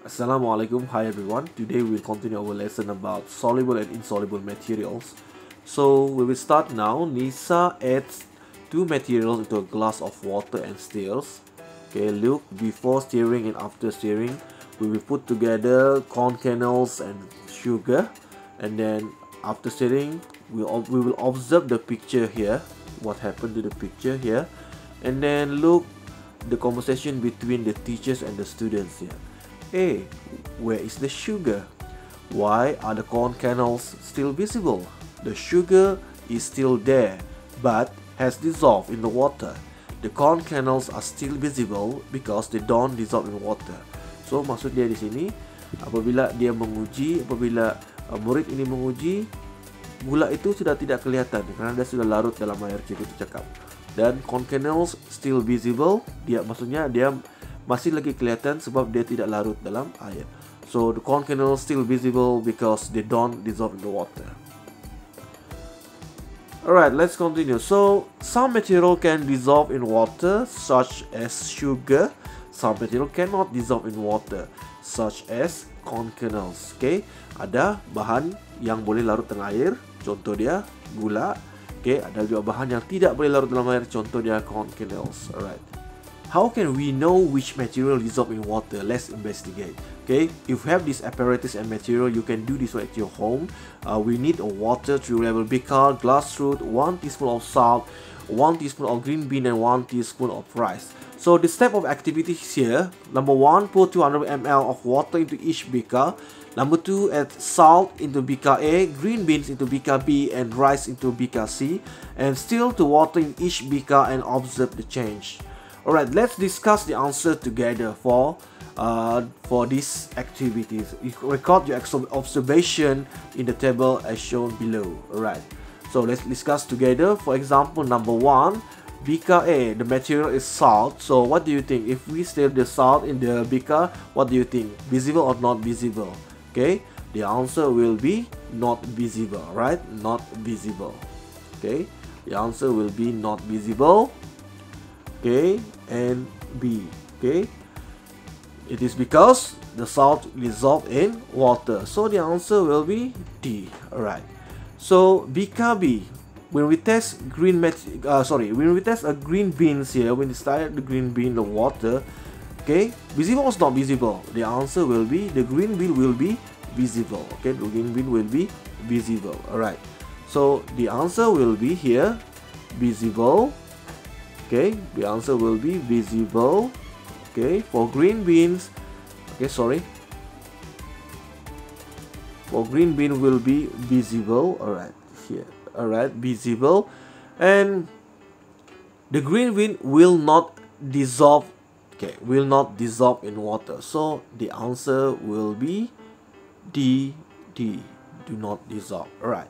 Assalamualaikum, hi everyone. Today we'll continue our lesson about soluble and insoluble materials. So we will start now. Nisa adds two materials into a glass of water and stirs. Okay, look before stirring and after stirring. We will put together corn kernels and sugar, and then after stirring, we we will observe the picture here. What happened to the picture here, and then look the conversation between the teachers and the students here. Hey, where is the sugar? Why are the corn kernels still visible? The sugar is still there, but has dissolved in the water. The corn kernels are still visible because they don't dissolve in water. So maksud dia di sini, apabila dia menguji, apabila uh, murid ini menguji, gula itu sudah tidak kelihatan kerana dia sudah larut dalam air cikgu itu cakap. Dan corn kernels still visible, dia maksudnya dia masih lagi kelihatan sebab dia tidak larut dalam air. So the corn kernels still visible because they don't dissolve in the water. Alright, let's continue. So, some material can dissolve in water, such as sugar. Some material cannot dissolve in water, such as corn kernels. Okay, ada bahan yang boleh larut dalam air, contoh dia gula. Okay, ada juga bahan yang tidak boleh larut dalam air, contoh dia corn kernels. Alright. How can we know which material dissolve in water? Let's investigate. Okay, if you have this apparatus and material, you can do this at your home. Uh, we need a water to level beaker, glass rod, one teaspoon of salt, one teaspoon of green bean, and one teaspoon of rice. So the step of activity here, number one, pour 200 ml of water into each beaker. Number two, add salt into beaker A, green beans into beaker B, and rice into beaker C, and still to water in each beaker and observe the change. Alright, let's discuss the answer together for uh, for these activities. You record your observation in the table as shown below. Alright, so let's discuss together. For example, number one, beaker A, the material is salt. So what do you think? If we stir the salt in the beaker, what do you think? Visible or not visible? Okay, the answer will be not visible, right? Not visible. Okay, the answer will be not visible okay and B okay it is because the salt dissolved in water. So the answer will be D alright. So beaker B when we test green uh, sorry when we test a green beans here when we start the green bean the water okay visible or not visible? The answer will be the green bean will be visible okay the green bean will be visible. Alright. So the answer will be here visible okay the answer will be visible. Okay for green beans. Okay sorry. For green bean will be visible. All right here. All right visible. And the green bean will not dissolve. Okay will not dissolve in water. So the answer will be D D. Do not dissolve. All right.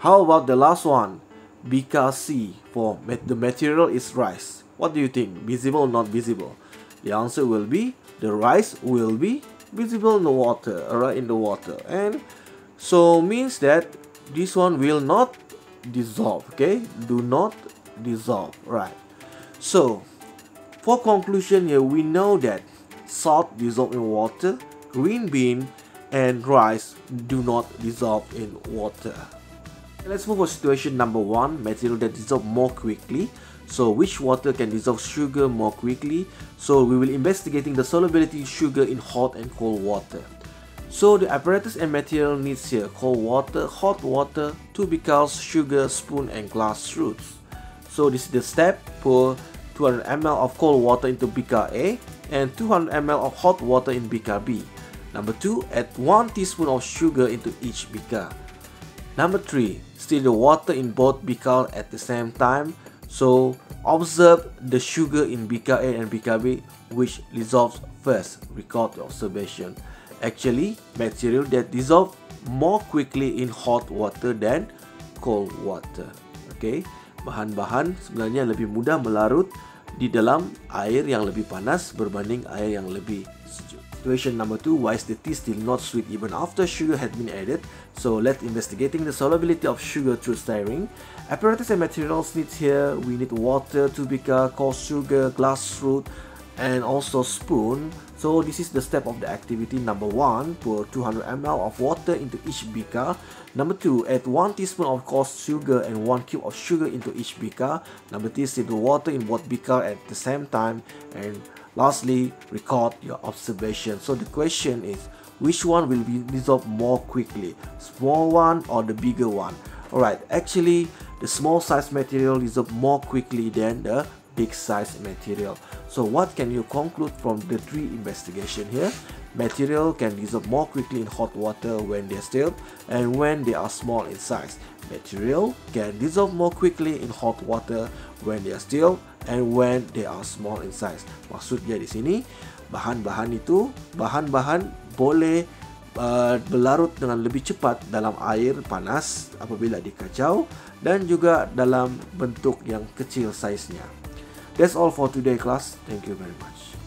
How about the last one beaker C for the material is rice. What do you think? Visible or not visible? The answer will be the rice will be visible in the water, alright, in the water. And so means that this one will not dissolve, okay? Do not dissolve, right? So for conclusion here, we know that salt dissolve in water, green bean and rice do not dissolve in water. Let's move on to situation number one, material that dissolve more quickly. So which water can dissolve sugar more quickly? So we will investigating the solubility sugar in hot and cold water. So the apparatus and material needs here cold water, hot water, 2 beakers, sugar, spoon and glass rods. So this is the step, pour 200 ml of cold water into beaker A and 200 ml of hot water in beaker B. Number 2, add 1 teaspoon of sugar into each beaker. Number 3. Stir the water in both beakers at the same time. So observe the sugar in beaker A and beaker B which dissolves first. Record the observation. Actually, material that dissolve more quickly in hot water than cold water. Okay, bahan-bahan sebenarnya lebih mudah melarut di dalam air yang lebih panas berbanding air yang lebih sejuk. Situation number two, why is the tea still not sweet even after sugar had been added? So let's investigating the solubility of sugar through stirring. Apparatus and materials needs here, we need water, 2 beaker, coarse sugar, glass fruit, and also spoon. So this is the step of the activity. Number one, pour 200 ml of water into each beaker. Number two, add one teaspoon of coarse sugar and one cube of sugar into each beaker. Number three, stir the water in both beaker at the same time. And lastly, record your observation. So the question is, which one will be dissolved more quickly, small one or the bigger one? Alright, actually, the small size material dissolve more quickly than the big size material. So what can you conclude from the three investigation here? Material can dissolve more quickly in hot water when they are still and when they are small in size. Material can dissolve more quickly in hot water when they are still and when they are small in size. Maksudnya di sini bahan-bahan itu bahan-bahan boleh uh, berlarut dengan lebih cepat dalam air panas apabila dikacau dan juga dalam bentuk yang kecil saiznya. That's all for today class. Thank you very much.